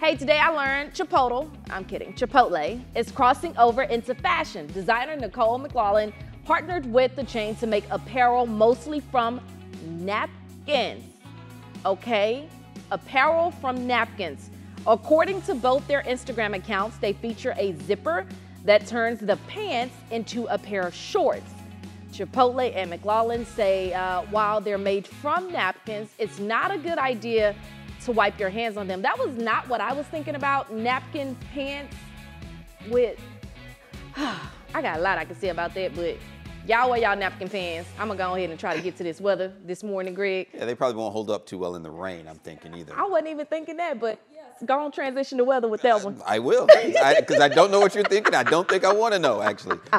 Hey, today I learned Chipotle, I'm kidding, Chipotle is crossing over into fashion. Designer Nicole McLaughlin partnered with the chain to make apparel mostly from napkins. Okay? Apparel from napkins. According to both their Instagram accounts, they feature a zipper that turns the pants into a pair of shorts. Chipotle and McLaughlin say uh, while they're made from napkins, it's not a good idea to wipe your hands on them. That was not what I was thinking about. Napkin pants with, I got a lot I can say about that, but y'all wear y'all napkin pants. I'm gonna go ahead and try to get to this weather this morning, Greg. Yeah, they probably won't hold up too well in the rain, I'm thinking either. I wasn't even thinking that, but go on transition to weather with that one. I will, because I, I don't know what you're thinking. I don't think I want to know, actually.